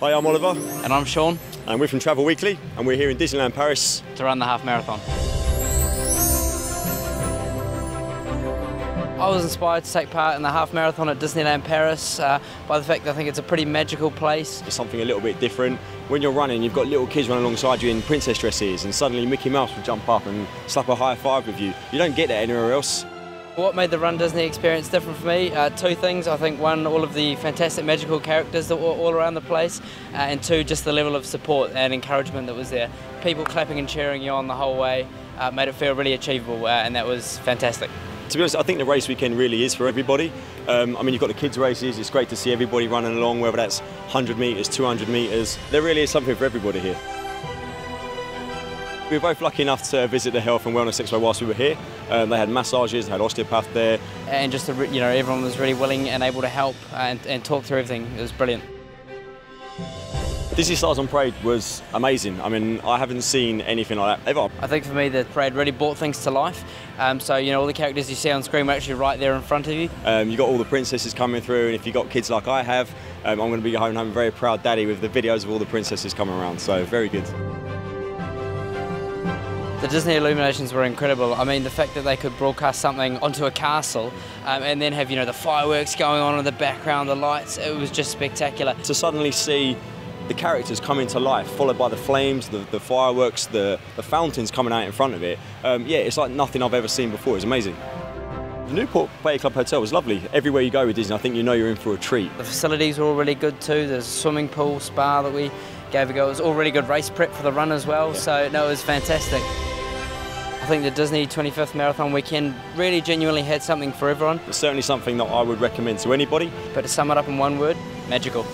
Hi, I'm Oliver, And I'm Sean and we're from Travel Weekly, and we're here in Disneyland Paris. to run the half marathon. I was inspired to take part in the half marathon at Disneyland Paris uh, by the fact that I think it's a pretty magical place. It's something a little bit different. When you're running, you've got little kids running alongside you in princess dresses, and suddenly Mickey Mouse will jump up and slap a high five with you. You don't get that anywhere else. What made the Run Disney experience different for me? Uh, two things. I think one, all of the fantastic magical characters that were all around the place, uh, and two, just the level of support and encouragement that was there. People clapping and cheering you on the whole way uh, made it feel really achievable, uh, and that was fantastic. To be honest, I think the race weekend really is for everybody. Um, I mean, you've got the kids' races. It's great to see everybody running along, whether that's 100 metres, 200 metres. There really is something for everybody here. We were both lucky enough to visit the Health and Wellness Expo whilst we were here. Um, they had massages, they had osteopath there. and just the, you know everyone was really willing and able to help and, and talk through everything. It was brilliant. Disney Stars on Parade was amazing. I mean, I haven't seen anything like that ever. I think for me the parade really brought things to life. Um, so you know all the characters you see on screen were actually right there in front of you. Um, you got all the princesses coming through, and if you've got kids like I have, um, I'm going to be home having a very proud daddy with the videos of all the princesses coming around. So very good. The Disney illuminations were incredible. I mean the fact that they could broadcast something onto a castle um, and then have you know the fireworks going on in the background, the lights. It was just spectacular. To suddenly see the characters come into life, followed by the flames, the, the fireworks, the, the fountains coming out in front of it. Um, yeah, it's like nothing I've ever seen before. It's amazing. The Newport Bay Club Hotel was lovely. Everywhere you go with Disney, I think you know you're in for a treat. The facilities were all really good too. There's a swimming pool, spa that we gave a go. It was all really good race prep for the run as well. So no, it was fantastic. I think the Disney 25th Marathon weekend really genuinely had something for everyone. It's certainly something that I would recommend to anybody. But to sum it up in one word, magical.